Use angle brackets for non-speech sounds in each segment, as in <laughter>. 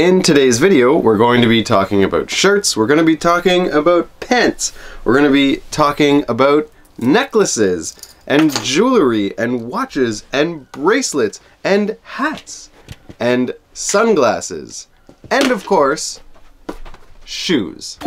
In today's video, we're going to be talking about shirts, we're going to be talking about pants, we're going to be talking about necklaces, and jewelry, and watches, and bracelets, and hats, and sunglasses, and of course, shoes.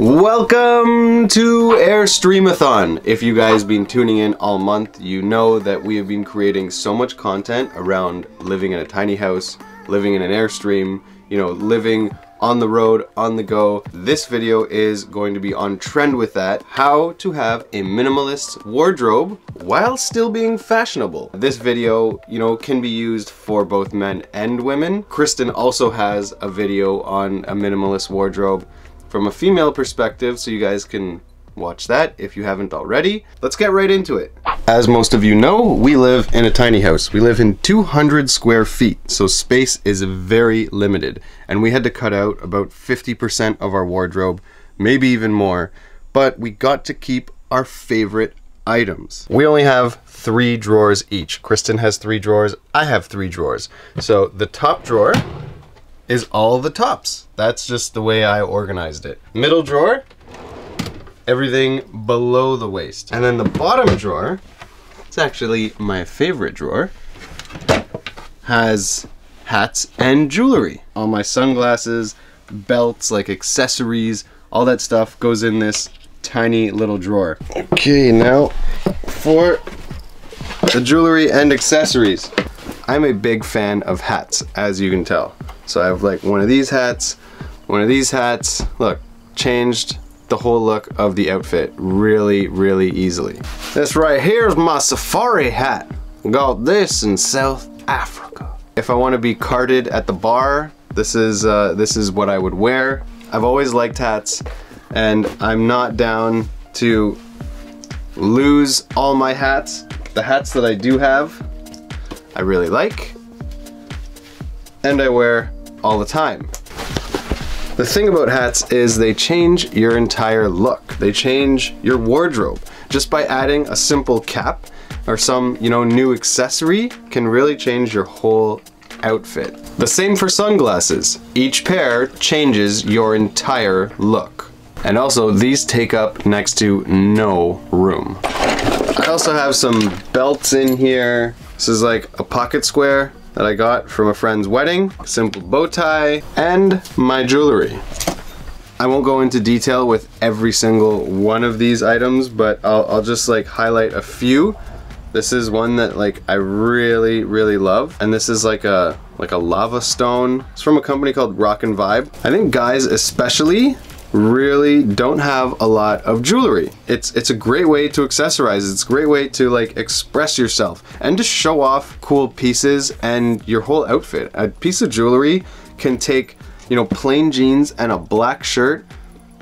Welcome to Airstreamathon. If you guys been tuning in all month, you know that we have been creating so much content around living in a tiny house, living in an Airstream, you know, living on the road, on the go. This video is going to be on trend with that. How to have a minimalist wardrobe while still being fashionable. This video, you know, can be used for both men and women. Kristen also has a video on a minimalist wardrobe from a female perspective so you guys can watch that if you haven't already. Let's get right into it. As most of you know, we live in a tiny house. We live in 200 square feet, so space is very limited. And we had to cut out about 50% of our wardrobe, maybe even more, but we got to keep our favorite items. We only have three drawers each. Kristen has three drawers, I have three drawers. So the top drawer is all the tops. That's just the way I organized it. Middle drawer, everything below the waist. And then the bottom drawer, it's actually my favorite drawer, has hats and jewelry. All my sunglasses, belts, like accessories, all that stuff goes in this tiny little drawer. Okay, now for the jewelry and accessories. I'm a big fan of hats, as you can tell. So I have like one of these hats, one of these hats. Look, changed the whole look of the outfit really, really easily. This right here is my safari hat. Got this in South Africa. If I want to be carded at the bar, this is uh, this is what I would wear. I've always liked hats, and I'm not down to lose all my hats. The hats that I do have, I really like, and I wear all the time. The thing about hats is they change your entire look. They change your wardrobe. Just by adding a simple cap or some, you know, new accessory can really change your whole outfit. The same for sunglasses. Each pair changes your entire look. And also, these take up next to no room. I also have some belts in here. This is like a pocket square that I got from a friend's wedding, simple bow tie, and my jewelry. I won't go into detail with every single one of these items, but I'll, I'll just like highlight a few. This is one that like I really, really love. And this is like a like a lava stone. It's from a company called Rock and Vibe. I think guys especially really don't have a lot of jewelry. It's it's a great way to accessorize. It's a great way to like express yourself and to show off cool pieces and your whole outfit. A piece of jewelry can take, you know, plain jeans and a black shirt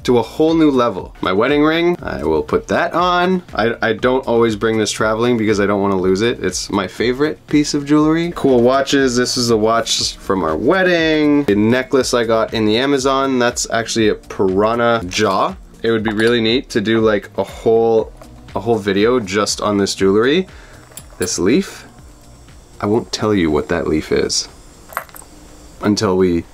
to a whole new level. My wedding ring, I will put that on. I, I don't always bring this traveling because I don't want to lose it. It's my favorite piece of jewelry. Cool watches. This is a watch from our wedding. A necklace I got in the Amazon. That's actually a piranha jaw. It would be really neat to do like a whole a whole video just on this jewelry. This leaf, I won't tell you what that leaf is until we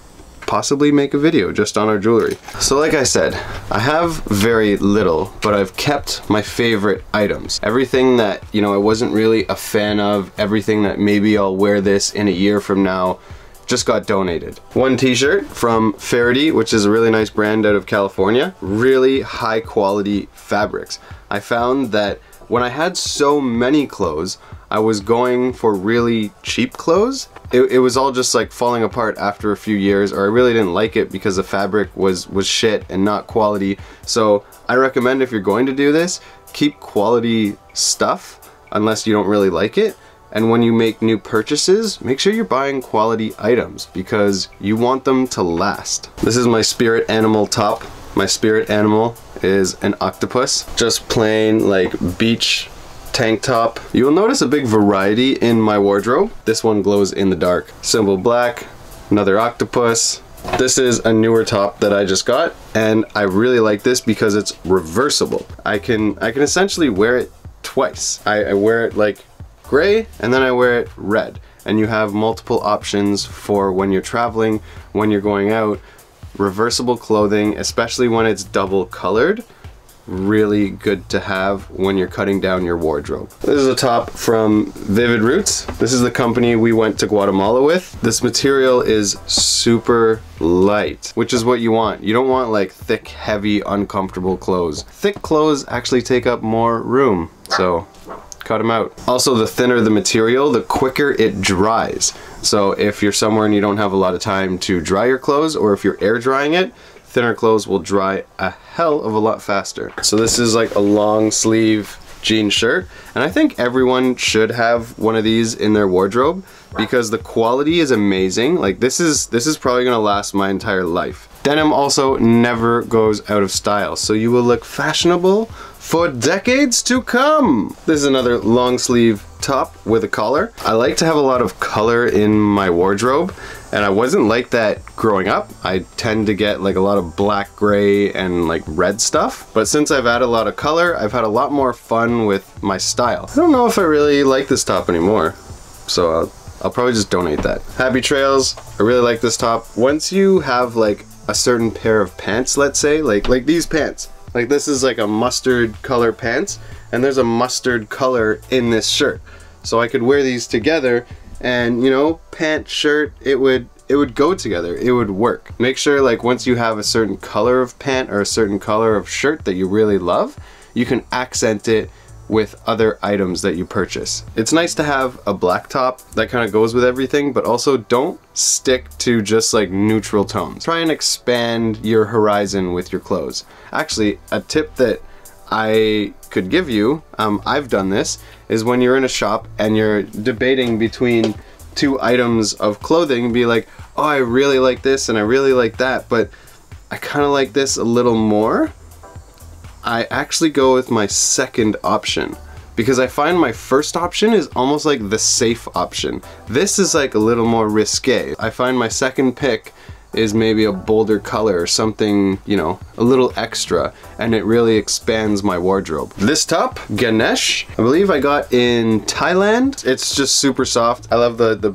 possibly make a video just on our jewelry. So like I said, I have very little, but I've kept my favorite items. Everything that, you know, I wasn't really a fan of, everything that maybe I'll wear this in a year from now, just got donated. One t-shirt from Faherty, which is a really nice brand out of California. Really high quality fabrics. I found that when I had so many clothes, I was going for really cheap clothes. It, it, was all just like falling apart after a few years or I really didn't like it because the fabric was, was shit and not quality. So I recommend if you're going to do this, keep quality stuff unless you don't really like it. And when you make new purchases, make sure you're buying quality items because you want them to last. This is my spirit animal top. My spirit animal is an octopus. Just plain like beach tank top. You will notice a big variety in my wardrobe. This one glows in the dark. Simple black, another octopus. This is a newer top that I just got and I really like this because it's reversible. I can I can essentially wear it twice. I, I wear it like gray and then I wear it red. and you have multiple options for when you're traveling, when you're going out, reversible clothing, especially when it's double colored, really good to have when you're cutting down your wardrobe. This is a top from Vivid Roots. This is the company we went to Guatemala with. This material is super light, which is what you want. You don't want like thick, heavy, uncomfortable clothes. Thick clothes actually take up more room, so cut them out. Also, the thinner the material, the quicker it dries. So if you're somewhere and you don't have a lot of time to dry your clothes, or if you're air drying it, thinner clothes will dry a hell of a lot faster. So this is like a long sleeve jean shirt and I think everyone should have one of these in their wardrobe because the quality is amazing. Like this is this is probably gonna last my entire life. Denim also never goes out of style so you will look fashionable for decades to come. This is another long sleeve top with a collar. I like to have a lot of color in my wardrobe and I wasn't like that growing up. I tend to get like a lot of black, gray, and like red stuff. But since I've added a lot of color, I've had a lot more fun with my style. I don't know if I really like this top anymore. So I'll, I'll probably just donate that. Happy trails. I really like this top. Once you have like a certain pair of pants, let's say, like like these pants. Like this is like a mustard color pants and there's a mustard color in this shirt. So I could wear these together and you know pant shirt it would it would go together it would work make sure like once you have a certain color of pant or a certain color of shirt that you really love you can accent it with other items that you purchase. It's nice to have a black top that kind of goes with everything, but also don't stick to just like neutral tones. Try and expand your horizon with your clothes. Actually, a tip that I could give you, um, I've done this, is when you're in a shop and you're debating between two items of clothing be like, oh, I really like this and I really like that, but I kind of like this a little more. I actually go with my second option because I find my first option is almost like the safe option. This is like a little more risque. I find my second pick is maybe a bolder color or something, you know, a little extra and it really expands my wardrobe. This top, Ganesh, I believe I got in Thailand. It's just super soft. I love the, the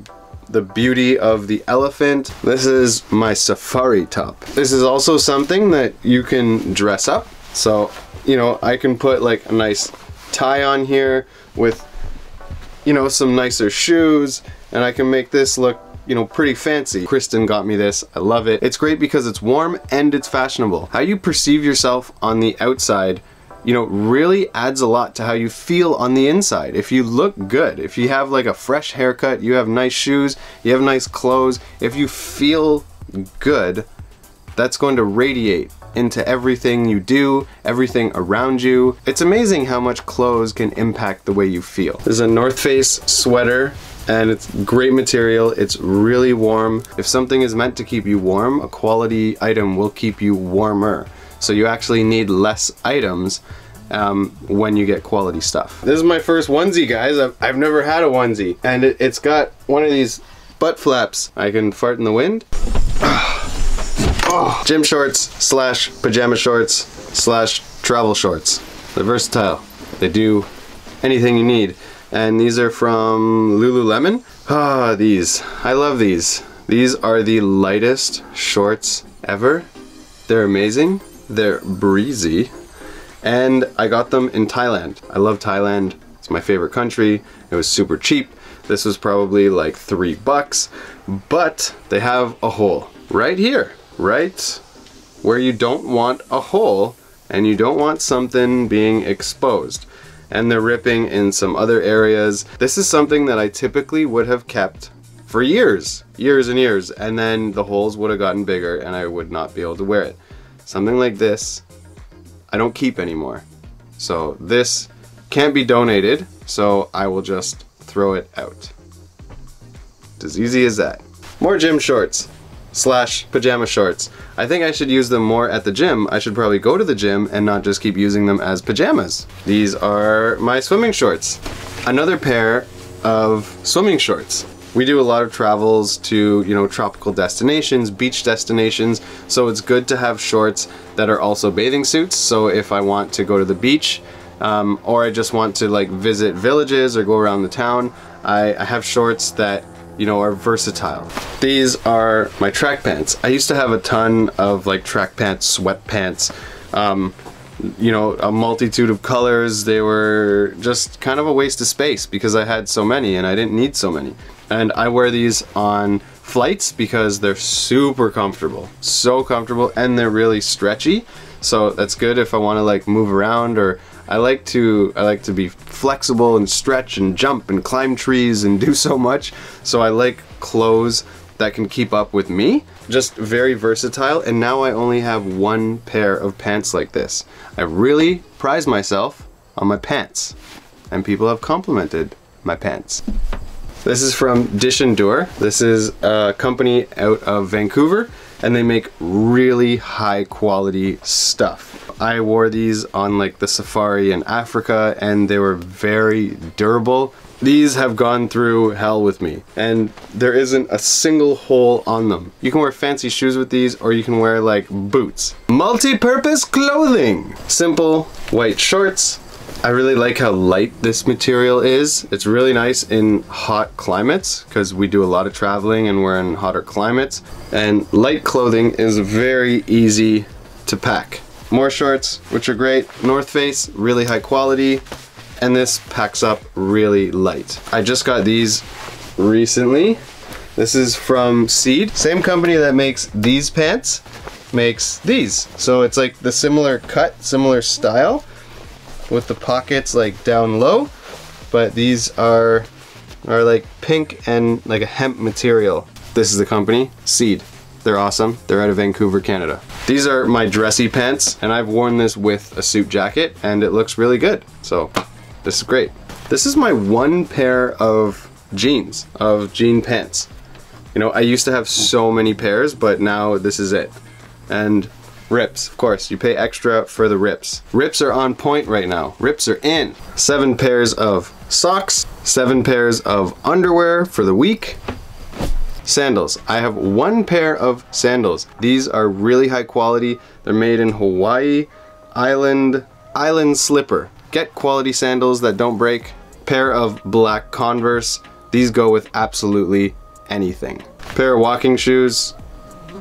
the beauty of the elephant. This is my safari top. This is also something that you can dress up. So, you know, I can put like a nice tie on here with, you know, some nicer shoes and I can make this look you know, pretty fancy. Kristen got me this, I love it. It's great because it's warm and it's fashionable. How you perceive yourself on the outside you know, really adds a lot to how you feel on the inside. If you look good, if you have like a fresh haircut, you have nice shoes, you have nice clothes, if you feel good, that's going to radiate into everything you do, everything around you. It's amazing how much clothes can impact the way you feel. This is a North Face sweater and it's great material. It's really warm. If something is meant to keep you warm, a quality item will keep you warmer. So you actually need less items um, when you get quality stuff. This is my first onesie, guys. I've, I've never had a onesie. And it, it's got one of these butt flaps. I can fart in the wind. <sighs> oh. Gym shorts slash pajama shorts slash travel shorts. They're versatile. They do anything you need and these are from Lululemon. Ah, these. I love these. These are the lightest shorts ever. They're amazing. They're breezy. And I got them in Thailand. I love Thailand. It's my favorite country. It was super cheap. This was probably like three bucks, but they have a hole right here, right where you don't want a hole and you don't want something being exposed and they're ripping in some other areas. This is something that I typically would have kept for years, years and years, and then the holes would have gotten bigger and I would not be able to wear it. Something like this, I don't keep anymore. So this can't be donated, so I will just throw it out. It's as easy as that. More gym shorts slash pajama shorts. I think I should use them more at the gym. I should probably go to the gym and not just keep using them as pajamas. These are my swimming shorts. Another pair of swimming shorts. We do a lot of travels to, you know, tropical destinations, beach destinations, so it's good to have shorts that are also bathing suits. So if I want to go to the beach, um, or I just want to like visit villages or go around the town, I, I have shorts that you know, are versatile. These are my track pants. I used to have a ton of like track pants, sweat pants, um, you know, a multitude of colors. They were just kind of a waste of space because I had so many and I didn't need so many. And I wear these on flights because they're super comfortable. So comfortable and they're really stretchy. So that's good if I want to like move around or I like to I like to be flexible and stretch and jump and climb trees and <laughs> do so much. So I like clothes that can keep up with me. Just very versatile and now I only have one pair of pants like this. I really prize myself on my pants and people have complimented my pants. This is from Dish and Deur. This is a company out of Vancouver and they make really high quality stuff. I wore these on like the safari in Africa and they were very durable. These have gone through hell with me and there isn't a single hole on them. You can wear fancy shoes with these or you can wear like boots. Multi-purpose clothing. Simple white shorts, I really like how light this material is. It's really nice in hot climates because we do a lot of traveling and we're in hotter climates. And light clothing is very easy to pack. More shorts, which are great. North Face, really high quality. And this packs up really light. I just got these recently. This is from Seed. Same company that makes these pants makes these. So it's like the similar cut, similar style with the pockets like down low, but these are are like pink and like a hemp material. This is the company, Seed. They're awesome. They're out of Vancouver, Canada. These are my dressy pants, and I've worn this with a suit jacket, and it looks really good. So, this is great. This is my one pair of jeans, of jean pants. You know, I used to have so many pairs, but now this is it. And Rips, of course, you pay extra for the rips. Rips are on point right now. Rips are in. Seven pairs of socks, seven pairs of underwear for the week. Sandals. I have one pair of sandals. These are really high quality. They're made in Hawaii Island Island Slipper. Get quality sandals that don't break. Pair of black Converse. These go with absolutely anything. Pair of walking shoes,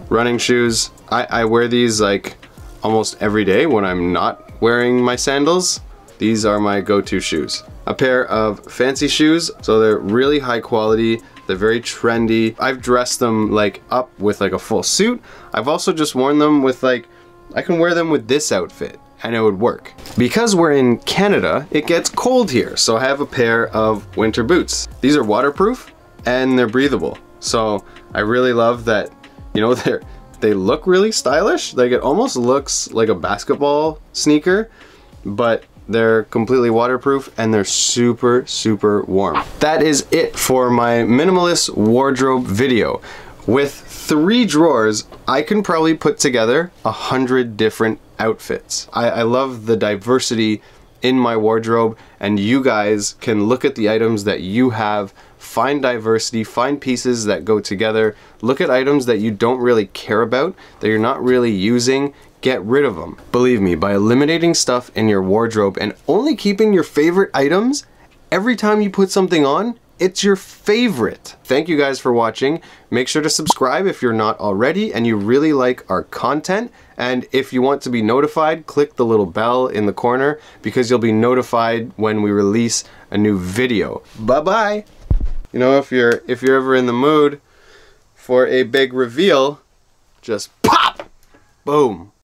running shoes, I, I wear these like almost every day when I'm not wearing my sandals. These are my go-to shoes. A pair of fancy shoes, so they're really high quality, they're very trendy. I've dressed them like up with like a full suit. I've also just worn them with like, I can wear them with this outfit and it would work. Because we're in Canada, it gets cold here, so I have a pair of winter boots. These are waterproof and they're breathable. So I really love that, you know, <laughs> they're they look really stylish. Like it almost looks like a basketball sneaker, but they're completely waterproof and they're super, super warm. That is it for my minimalist wardrobe video. With three drawers, I can probably put together a hundred different outfits. I, I love the diversity in my wardrobe and you guys can look at the items that you have find diversity, find pieces that go together, look at items that you don't really care about, that you're not really using, get rid of them. Believe me, by eliminating stuff in your wardrobe and only keeping your favorite items, every time you put something on, it's your favorite. Thank you guys for watching. Make sure to subscribe if you're not already and you really like our content. And if you want to be notified, click the little bell in the corner because you'll be notified when we release a new video. Bye-bye. You know, if you're if you're ever in the mood for a big reveal, just pop! Boom.